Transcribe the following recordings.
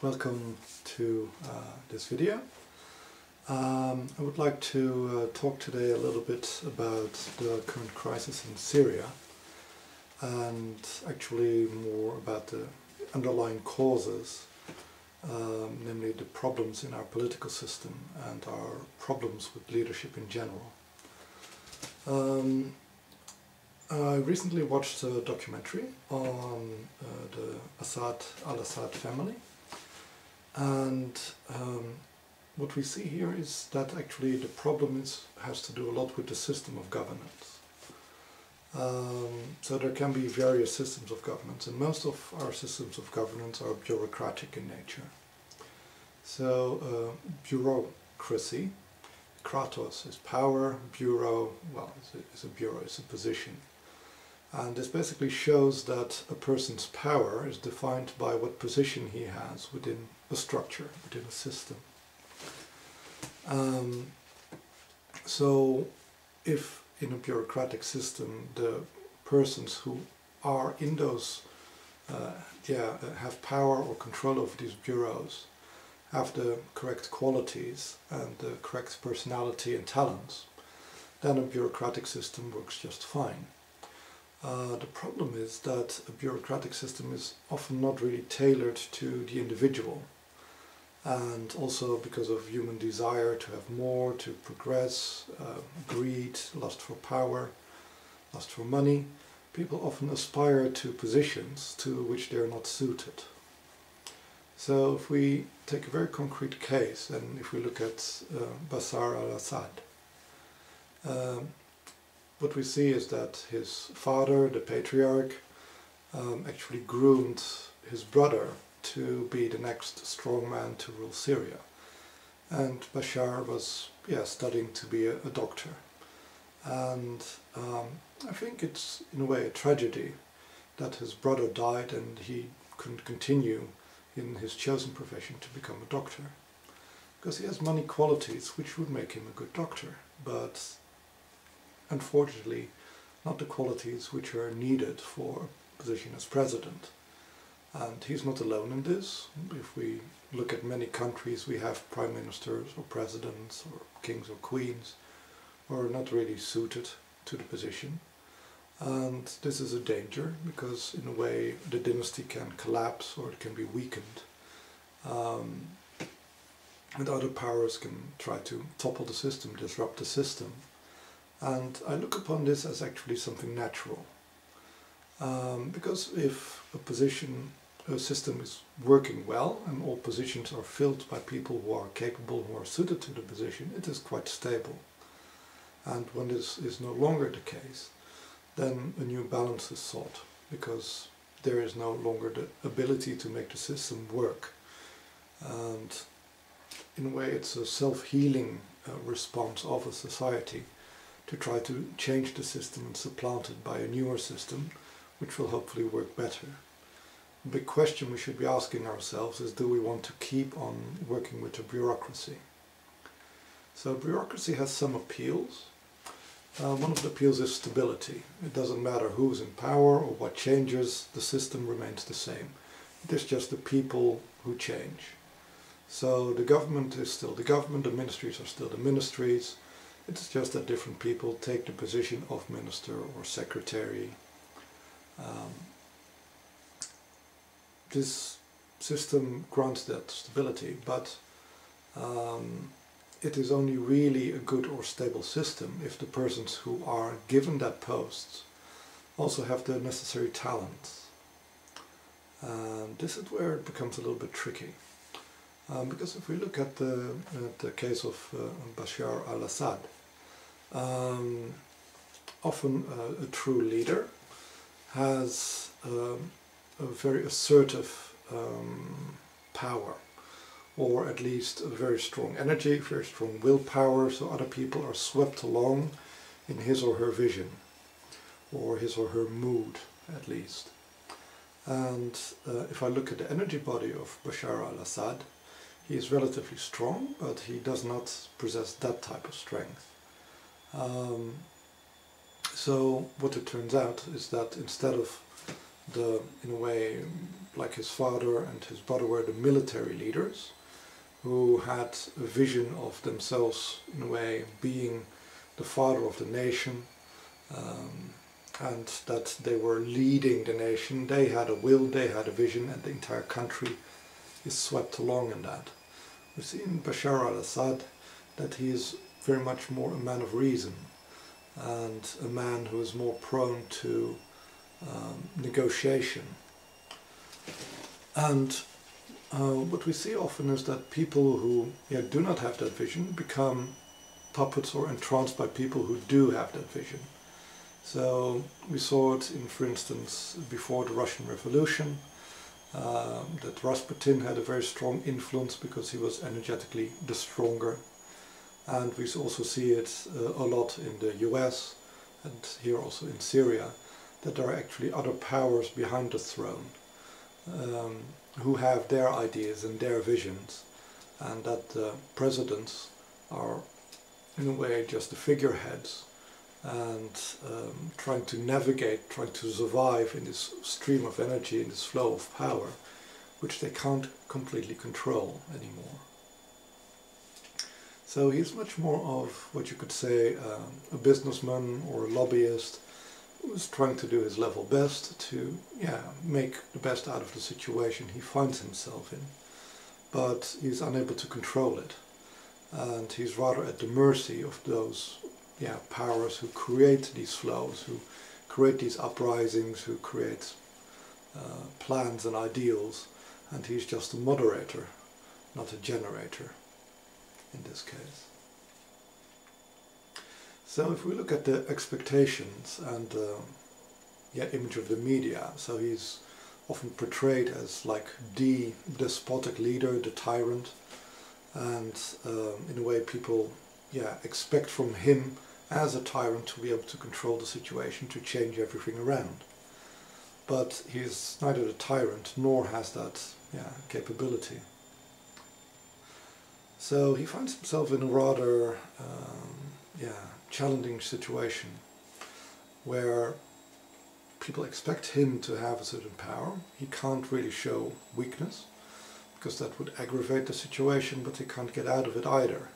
welcome to uh, this video. Um, I would like to uh, talk today a little bit about the current crisis in Syria and actually more about the underlying causes, um, namely the problems in our political system and our problems with leadership in general. Um, I recently watched a documentary on uh, the Assad al-Assad family and um, what we see here is that actually the problem is, has to do a lot with the system of governance. Um, so there can be various systems of governance and most of our systems of governance are bureaucratic in nature. So uh, bureaucracy, kratos is power, bureau, well, it's a, it's a bureau, it's a position. And this basically shows that a person's power is defined by what position he has within a structure, within a system. Um, so if in a bureaucratic system the persons who are in those, uh, yeah, have power or control over these bureaus have the correct qualities and the correct personality and talents, then a bureaucratic system works just fine. Uh, the problem is that a bureaucratic system is often not really tailored to the individual and also because of human desire to have more, to progress, uh, greed, lust for power, lust for money, people often aspire to positions to which they are not suited. So if we take a very concrete case and if we look at uh, Bashar al-Assad, um, what we see is that his father, the patriarch, um, actually groomed his brother to be the next strong man to rule Syria. And Bashar was yeah, studying to be a, a doctor. And um, I think it's in a way a tragedy that his brother died and he couldn't continue in his chosen profession to become a doctor. Because he has many qualities which would make him a good doctor, but unfortunately not the qualities which are needed for a position as president. And he's not alone in this. If we look at many countries, we have prime ministers or presidents or kings or queens who are not really suited to the position. And this is a danger because in a way the dynasty can collapse or it can be weakened. Um, and other powers can try to topple the system, disrupt the system. And I look upon this as actually something natural. Um, because if a position, system is working well and all positions are filled by people who are capable, who are suited to the position, it is quite stable. And when this is no longer the case, then a new balance is sought because there is no longer the ability to make the system work. And in a way it's a self-healing uh, response of a society to try to change the system and supplant it by a newer system which will hopefully work better. Big question we should be asking ourselves is do we want to keep on working with a bureaucracy? So bureaucracy has some appeals. Uh, one of the appeals is stability. It doesn't matter who's in power or what changes, the system remains the same. It is just the people who change. So the government is still the government, the ministries are still the ministries. It's just that different people take the position of minister or secretary um, this system grants that stability, but um, it is only really a good or stable system if the persons who are given that post also have the necessary talents. And this is where it becomes a little bit tricky. Um, because if we look at the, at the case of uh, Bashar al-Assad, um, often uh, a true leader has um, a very assertive um, power or at least a very strong energy, very strong willpower, so other people are swept along in his or her vision or his or her mood at least. And uh, if I look at the energy body of Bashar al-Assad, he is relatively strong, but he does not possess that type of strength. Um, so what it turns out is that instead of the, in a way, like his father and his brother were the military leaders who had a vision of themselves in a way being the father of the nation um, and that they were leading the nation. They had a will, they had a vision and the entire country is swept along in that. We see in Bashar al-Assad that he is very much more a man of reason and a man who is more prone to um, negotiation. And uh, what we see often is that people who yeah, do not have that vision become puppets or entranced by people who do have that vision. So we saw it in, for instance, before the Russian Revolution, uh, that Rasputin had a very strong influence because he was energetically the stronger. And we also see it uh, a lot in the US and here also in Syria, that there are actually other powers behind the throne um, who have their ideas and their visions and that the presidents are in a way just the figureheads and um, trying to navigate, trying to survive in this stream of energy, in this flow of power, which they can't completely control anymore. So he's much more of what you could say um, a businessman or a lobbyist who's trying to do his level best to yeah make the best out of the situation he finds himself in. But he's unable to control it. And he's rather at the mercy of those yeah, powers who create these flows, who create these uprisings, who create uh, plans and ideals. And he's just a moderator, not a generator in this case. So if we look at the expectations and uh, yeah, image of the media, so he's often portrayed as like the despotic leader, the tyrant, and um, in a way people yeah, expect from him as a tyrant to be able to control the situation, to change everything around. But he's neither a tyrant nor has that yeah, capability. So he finds himself in a rather um, yeah, challenging situation where people expect him to have a certain power. He can't really show weakness because that would aggravate the situation, but he can't get out of it either.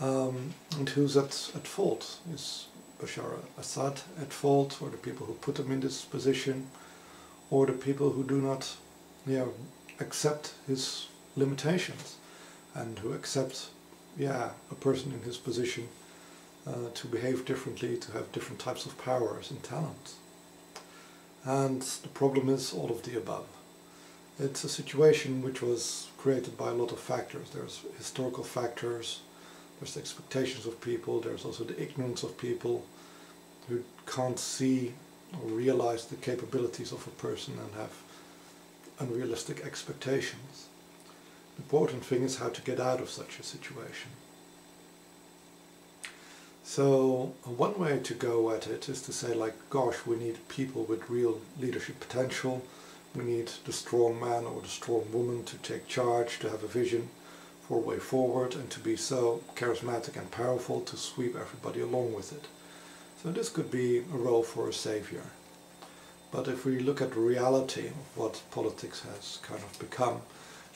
Um, and who's at, at fault? Is Bashar Assad at fault, or the people who put him in this position, or the people who do not you know, accept his limitations? and who accept, yeah, a person in his position uh, to behave differently, to have different types of powers and talents. And the problem is all of the above. It's a situation which was created by a lot of factors. There's historical factors, there's the expectations of people, there's also the ignorance of people who can't see or realize the capabilities of a person and have unrealistic expectations The important thing is how to get out of such a situation. So one way to go at it is to say like, gosh, we need people with real leadership potential. We need the strong man or the strong woman to take charge, to have a vision for a way forward and to be so charismatic and powerful to sweep everybody along with it. So this could be a role for a savior. But if we look at the reality of what politics has kind of become,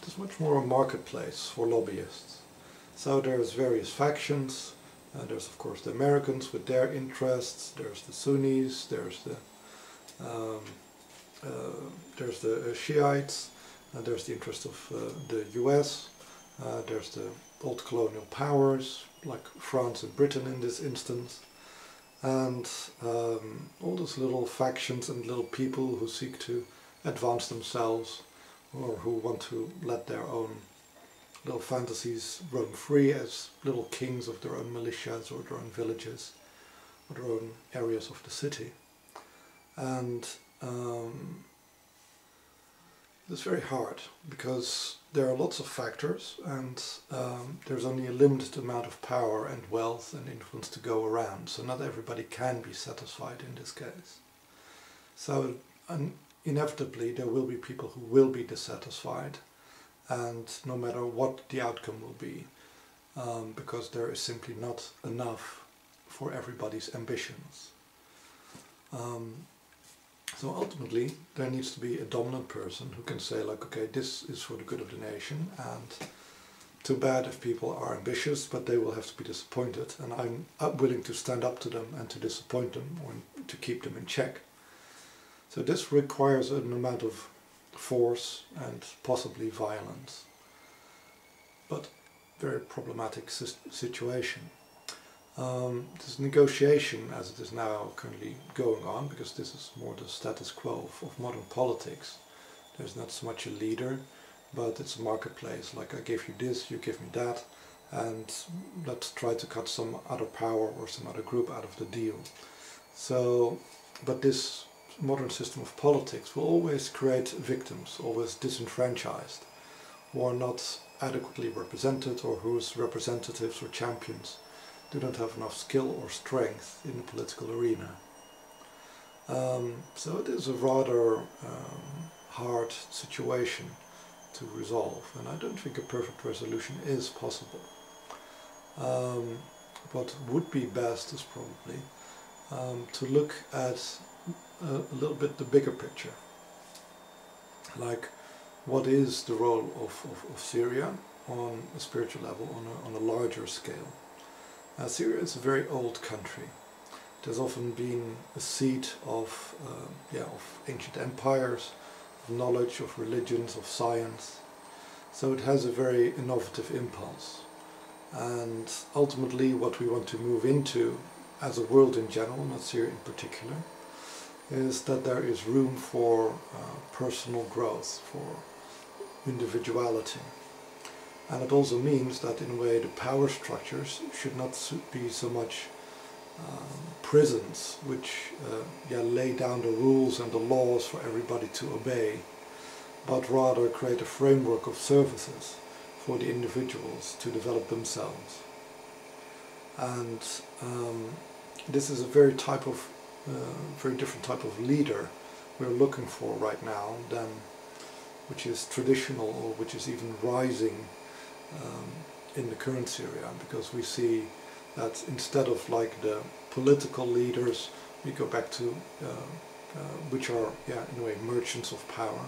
it is much more a marketplace for lobbyists. So there's various factions, uh, there's of course the Americans with their interests, there's the Sunnis, there's the um, uh, there's the Shiites, and there's the interest of uh, the US, uh, there's the old colonial powers like France and Britain in this instance, and um, all those little factions and little people who seek to advance themselves or who want to let their own little fantasies roam free as little kings of their own militias or their own villages or their own areas of the city. And um, it's very hard because there are lots of factors and um, there's only a limited amount of power and wealth and influence to go around. So not everybody can be satisfied in this case. So inevitably there will be people who will be dissatisfied and no matter what the outcome will be um, because there is simply not enough for everybody's ambitions. Um, So ultimately, there needs to be a dominant person who can say, like, okay, this is for the good of the nation, and too bad if people are ambitious, but they will have to be disappointed, and I'm willing to stand up to them and to disappoint them or to keep them in check. So this requires an amount of force and possibly violence, but very problematic situation. Um, this negotiation, as it is now currently going on, because this is more the status quo of, of modern politics, there's not so much a leader, but it's a marketplace, like I give you this, you give me that, and let's try to cut some other power or some other group out of the deal. So, but this modern system of politics will always create victims, always disenfranchised, who are not adequately represented or whose representatives or champions do not have enough skill or strength in the political arena. Um, so it is a rather um, hard situation to resolve and I don't think a perfect resolution is possible. Um, what would be best is probably um, to look at a, little bit the bigger picture. Like what is the role of, of, of Syria on a spiritual level, on a, on a larger scale. Syria is a very old country. It has often been a seat of, uh, yeah, of ancient empires, of knowledge, of religions, of science. So it has a very innovative impulse. And ultimately what we want to move into as a world in general, not Syria in particular, is that there is room for uh, personal growth, for individuality. And it also means that in a way the power structures should not be so much um, prisons which uh, yeah, lay down the rules and the laws for everybody to obey, but rather create a framework of services for the individuals to develop themselves. And um, this is a very type of, very different type of leader we're looking for right now than which is traditional or which is even rising um, in the current Syria because we see that instead of like the political leaders we go back to uh, uh, which are yeah in a way merchants of power.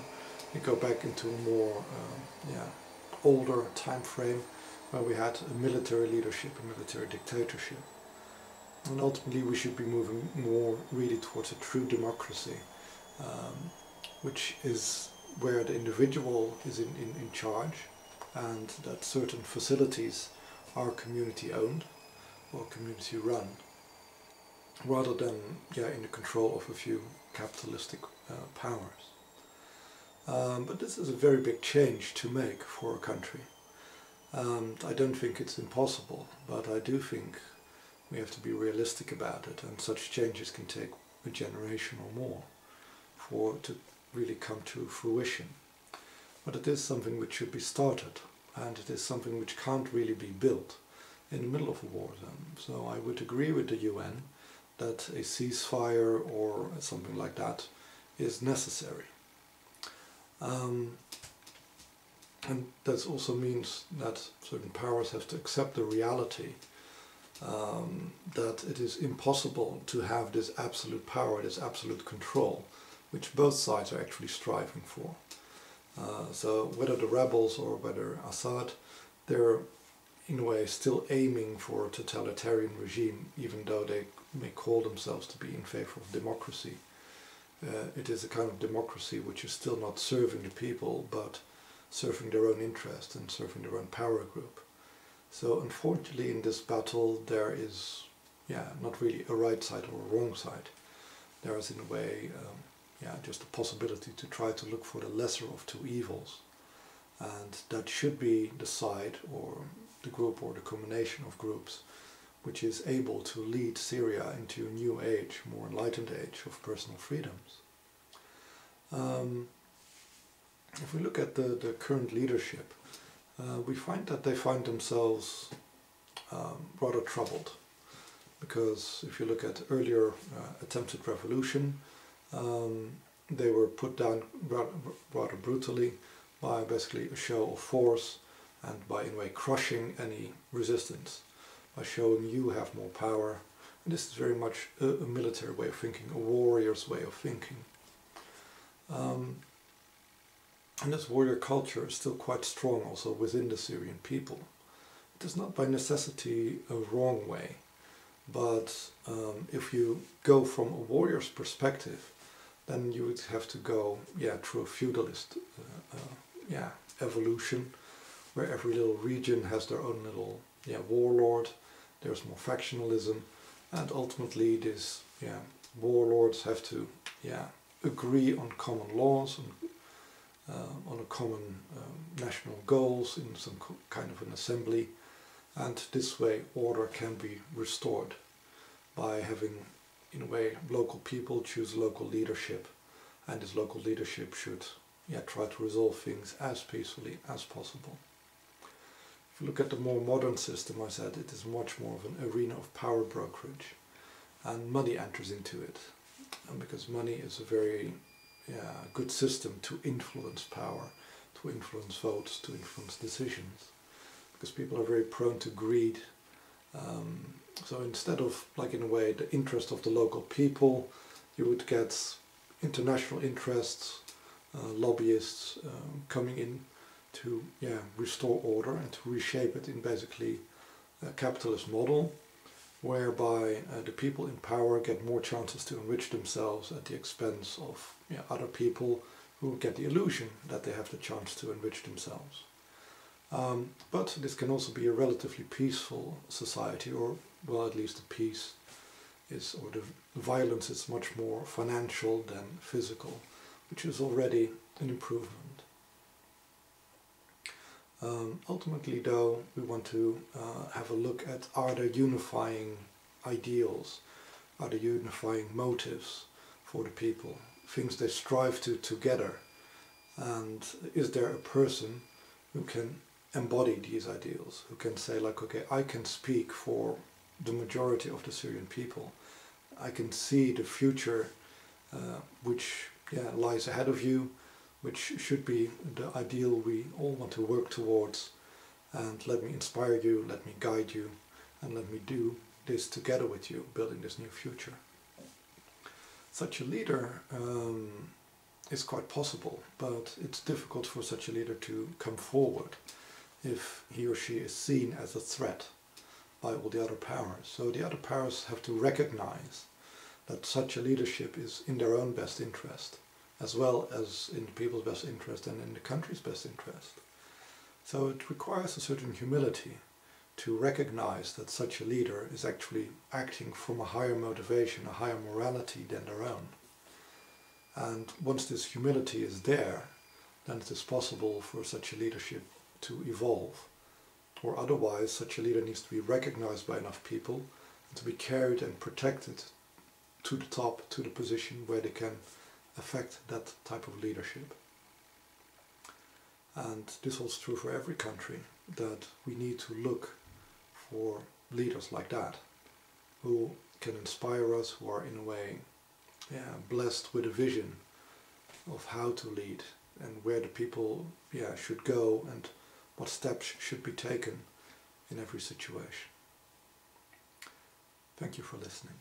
We go back into a more uh, yeah older time frame where we had a military leadership a military dictatorship and ultimately we should be moving more really towards a true democracy um, which is where the individual is in, in, in charge and that certain facilities are community owned or community run rather than yeah, in the control of a few capitalistic uh, powers. Um, but this is a very big change to make for a country. Um, I don't think it's impossible, but I do think we have to be realistic about it and such changes can take a generation or more for to really come to fruition. But it is something which should be started and it is something which can't really be built in the middle of a war zone. So I would agree with the UN that a ceasefire or something like that is necessary. Um, and that also means that certain powers have to accept the reality um, that it is impossible to have this absolute power, this absolute control, which both sides are actually striving for. Uh, so whether the rebels or whether Assad, they're in a way still aiming for a totalitarian regime, even though they may call themselves to be in favor of democracy. Uh, it is a kind of democracy which is still not serving the people, but serving their own interest and serving their own power group. So unfortunately in this battle there is yeah, not really a right side or a wrong side. There is in a way um, yeah, just a possibility to try to look for the lesser of two evils. And that should be the side or the group or the combination of groups which is able to lead Syria into a new age, more enlightened age of personal freedoms. Um, if we look at the, the current leadership, uh, we find that they find themselves um, rather troubled because if you look at earlier uh, attempted revolution, um, they were put down rather brutally by basically a show of force and by in a way crushing any resistance by showing you have more power and this is very much a, a military way of thinking, a warrior's way of thinking. Um, and this warrior culture is still quite strong also within the Syrian people. It is not by necessity a wrong way, but um, if you go from a warrior's perspective, then you would have to go yeah through a feudalist uh, uh, yeah evolution, where every little region has their own little yeah warlord. There's more factionalism, and ultimately these yeah warlords have to yeah agree on common laws and on a common um, national goals in some kind of an assembly, and this way order can be restored by having in a way local people choose local leadership and this local leadership should yeah, try to resolve things as peacefully as possible. If you look at the more modern system, I said it is much more of an arena of power brokerage and money enters into it. And because money is a very yeah, good system to influence power, to influence votes, to influence decisions. Because people are very prone to greed. Um, so instead of, like in a way, the interest of the local people, you would get international interests, uh, lobbyists um, coming in to yeah restore order and to reshape it in basically a capitalist model whereby uh, the people in power get more chances to enrich themselves at the expense of you know, other people who get the illusion that they have the chance to enrich themselves. Um, but this can also be a relatively peaceful society, or well, at least the peace is, or the violence is much more financial than physical, which is already an improvement. Um, ultimately, though, we want to uh, have a look at are there unifying ideals, are there unifying motives for the people, things they strive to together, and is there a person who can embody these ideals, who can say like, okay, I can speak for the majority of the Syrian people. I can see the future uh, which yeah, lies ahead of you which should be the ideal we all want to work towards. And let me inspire you, let me guide you, and let me do this together with you, building this new future. Such a leader um, is quite possible, but it's difficult for such a leader to come forward if he or she is seen as a threat by all the other powers. So the other powers have to recognize that such a leadership is in their own best interest as well as in the people's best interest and in the country's best interest. So it requires a certain humility to recognize that such a leader is actually acting from a higher motivation, a higher morality than their own. And once this humility is there, then it is possible for such a leadership to evolve. Or otherwise, such a leader needs to be recognized by enough people and to be carried and protected to the top, to the position where they can affect that type of leadership. And this holds true for every country, that we need to look for leaders like that, who can inspire us, who are in a way yeah, blessed with a vision of how to lead and where the people yeah, should go and what steps should be taken in every situation. Thank you for listening.